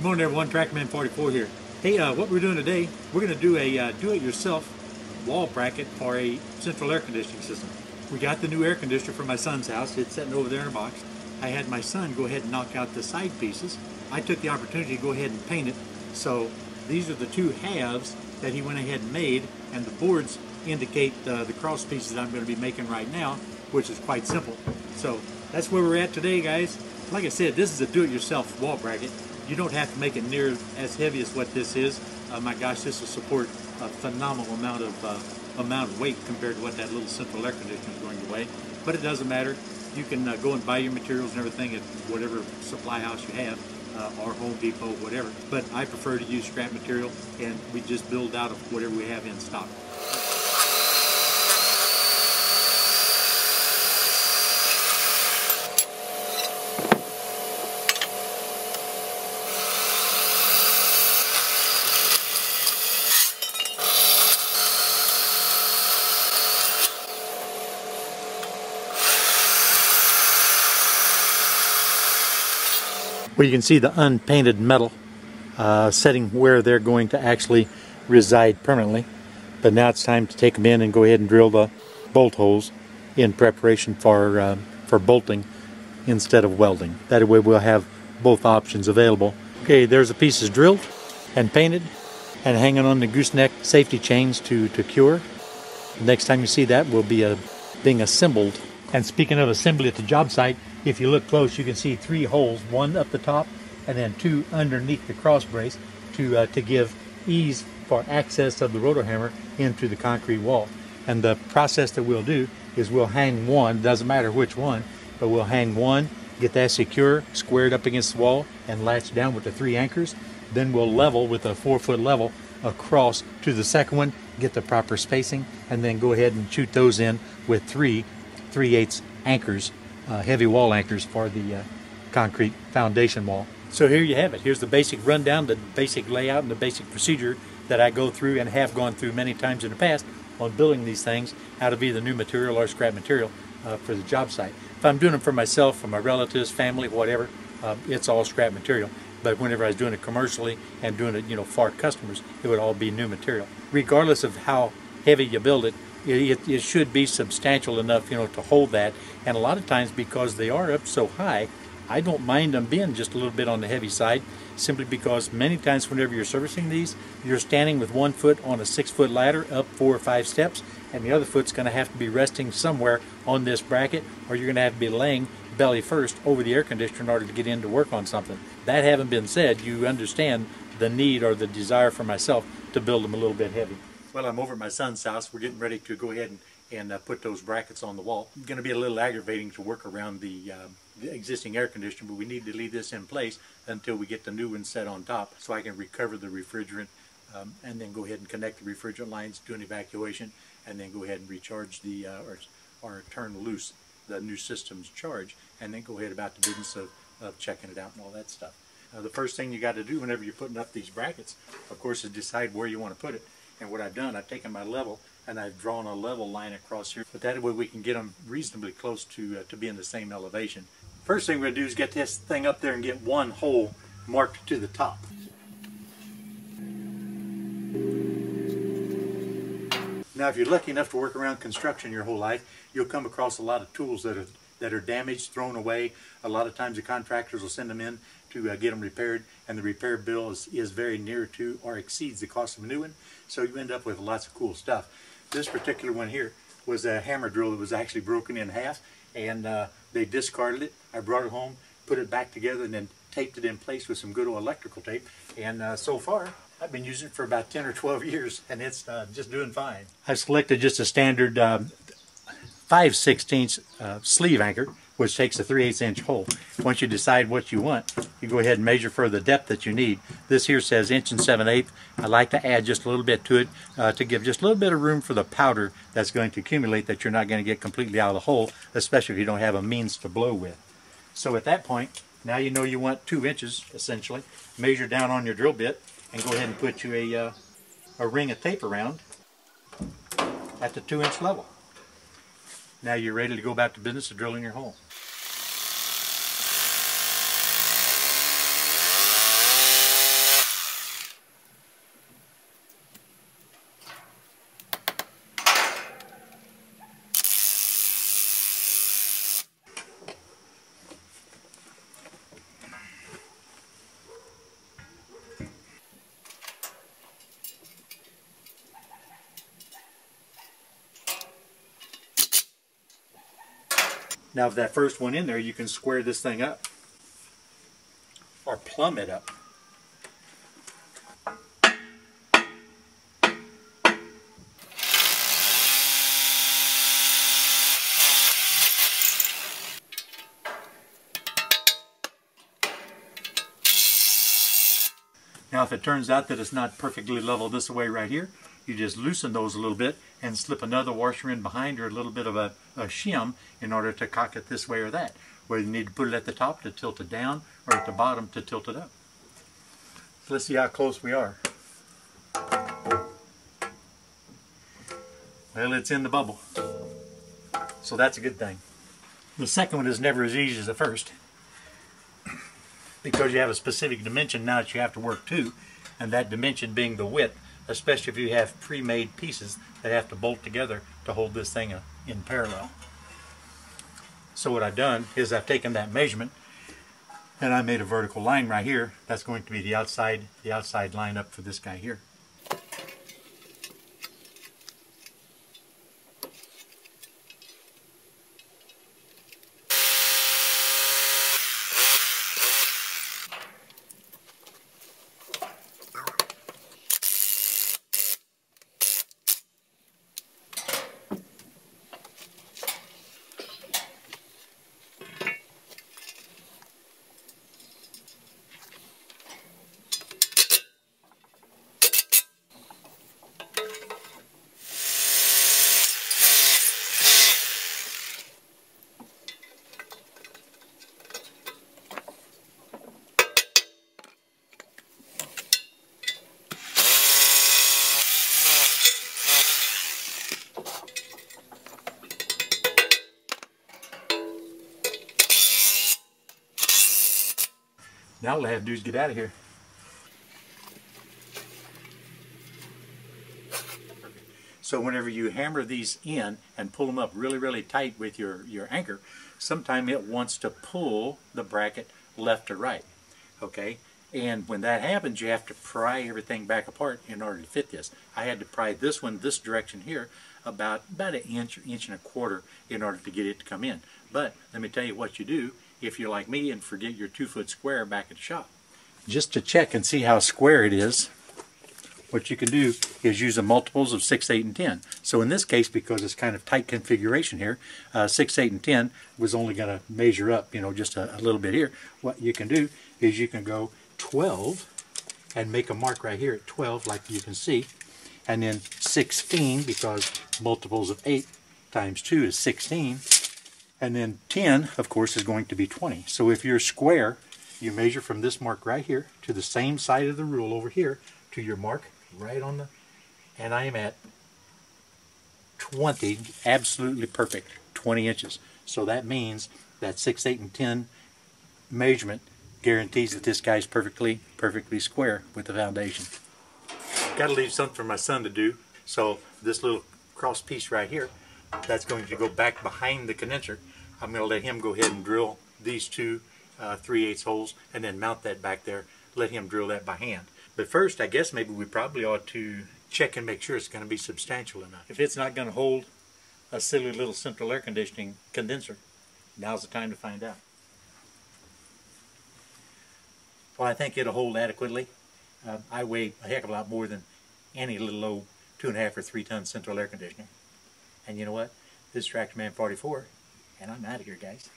Good morning everyone, Tractorman44 here. Hey, uh, what we're doing today, we're going to do a uh, do-it-yourself wall bracket for a central air conditioning system. We got the new air conditioner from my son's house. It's sitting over there in a box. I had my son go ahead and knock out the side pieces. I took the opportunity to go ahead and paint it. So these are the two halves that he went ahead and made, and the boards indicate uh, the cross pieces I'm going to be making right now, which is quite simple. So that's where we're at today, guys. Like I said, this is a do-it-yourself wall bracket. You don't have to make it near as heavy as what this is. Uh, my gosh, this will support a phenomenal amount of uh, amount of weight compared to what that little central air conditioner is going to weigh. But it doesn't matter. You can uh, go and buy your materials and everything at whatever supply house you have, uh, or Home Depot, whatever. But I prefer to use scrap material, and we just build out of whatever we have in stock. Well, you can see the unpainted metal uh, setting where they're going to actually reside permanently. But now it's time to take them in and go ahead and drill the bolt holes in preparation for, uh, for bolting instead of welding. That way we'll have both options available. Okay, there's the pieces drilled and painted and hanging on the gooseneck safety chains to, to cure. next time you see that will be a, being assembled. And speaking of assembly at the job site, if you look close, you can see three holes, one up the top and then two underneath the cross brace to, uh, to give ease for access of the rotor hammer into the concrete wall. And the process that we'll do is we'll hang one, doesn't matter which one, but we'll hang one, get that secure, squared up against the wall, and latch down with the three anchors. Then we'll level with a four foot level across to the second one, get the proper spacing, and then go ahead and shoot those in with three 3 eighths anchors heavy wall anchors for the uh, concrete foundation wall. So here you have it. Here's the basic rundown, the basic layout, and the basic procedure that I go through and have gone through many times in the past on building these things out of either new material or scrap material uh, for the job site. If I'm doing them for myself, for my relatives, family, whatever, uh, it's all scrap material. But whenever I was doing it commercially and doing it, you know, for customers, it would all be new material. Regardless of how heavy you build it, it, it, should be substantial enough, you know, to hold that. And a lot of times because they are up so high, I don't mind them being just a little bit on the heavy side, simply because many times whenever you're servicing these, you're standing with one foot on a six foot ladder up four or five steps, and the other foot's going to have to be resting somewhere on this bracket, or you're going to have to be laying belly first over the air conditioner in order to get in to work on something. That having been said, you understand the need or the desire for myself to build them a little bit heavy. Well, I'm over at my son's house. We're getting ready to go ahead and, and uh, put those brackets on the wall. It's going to be a little aggravating to work around the, uh, the, existing air conditioner, but we need to leave this in place until we get the new one set on top so I can recover the refrigerant um, and then go ahead and connect the refrigerant lines, do an evacuation, and then go ahead and recharge the, uh, or, or turn loose the new system's charge, and then go ahead about the business of, of checking it out and all that stuff. Uh, the first thing you got to do whenever you're putting up these brackets, of course, is decide where you want to put it. And what I've done, I've taken my level and I've drawn a level line across here. But that way we can get them reasonably close to, uh, to be in the same elevation. First thing we're going to do is get this thing up there and get one hole marked to the top. Now if you're lucky enough to work around construction your whole life, you'll come across a lot of tools that are that are damaged, thrown away. A lot of times the contractors will send them in to uh, get them repaired and the repair bill is, is very near to or exceeds the cost of a new one. So you end up with lots of cool stuff. This particular one here was a hammer drill that was actually broken in half and uh, they discarded it. I brought it home, put it back together and then taped it in place with some good old electrical tape. And uh, so far, I've been using it for about 10 or 12 years and it's uh, just doing fine. I selected just a standard um, 5 16 uh, sleeve anchor, which takes a 3 8 inch hole. Once you decide what you want, you go ahead and measure for the depth that you need. This here says inch and 7 8 I like to add just a little bit to it uh, to give just a little bit of room for the powder that's going to accumulate that you're not going to get completely out of the hole, especially if you don't have a means to blow with. So at that point, now you know you want 2 inches, essentially. Measure down on your drill bit and go ahead and put you a, uh, a ring of tape around at the 2 inch level. Now you're ready to go back to business of drilling your hole. Now if that first one in there, you can square this thing up or plumb it up. Now if it turns out that it's not perfectly level this way right here, you just loosen those a little bit and slip another washer in behind or a little bit of a, a shim in order to cock it this way or that. Whether you need to put it at the top to tilt it down or at the bottom to tilt it up. So let's see how close we are. Well, it's in the bubble. So that's a good thing. The second one is never as easy as the first because you have a specific dimension now that you have to work to, and that dimension being the width, especially if you have pre-made pieces that have to bolt together to hold this thing uh, in parallel. So what I've done is I've taken that measurement and I made a vertical line right here. That's going to be the outside, the outside line up for this guy here. Now all I have to do is get out of here. So whenever you hammer these in and pull them up really, really tight with your, your anchor, sometime it wants to pull the bracket left to right. Okay? And when that happens, you have to pry everything back apart in order to fit this. I had to pry this one this direction here about, about an inch, inch and a quarter in order to get it to come in. But let me tell you what you do if you're like me and forget your two foot square back at the shop. Just to check and see how square it is, what you can do is use the multiples of 6, 8, and 10. So in this case, because it's kind of tight configuration here, uh, 6, 8, and 10 was only going to measure up, you know, just a, a little bit here. What you can do is you can go 12 and make a mark right here at 12 like you can see and then 16 because multiples of 8 times 2 is 16 and then 10, of course, is going to be 20. So if you're square, you measure from this mark right here to the same side of the rule over here to your mark right on the, and I am at 20, absolutely perfect, 20 inches. So that means that 6, 8, and 10 measurement guarantees that this guy's perfectly, perfectly square with the foundation. Got to leave something for my son to do. So this little cross piece right here, that's going to go back behind the condenser I'm going to let him go ahead and drill these two uh, 3 8 holes and then mount that back there. Let him drill that by hand. But first, I guess maybe we probably ought to check and make sure it's going to be substantial enough. If it's not going to hold a silly little central air conditioning condenser, now's the time to find out. Well, I think it'll hold adequately. Uh, I weigh a heck of a lot more than any little old two and a half or three ton central air conditioner. And you know what? This Tractor Man 44 and I'm out of here, guys.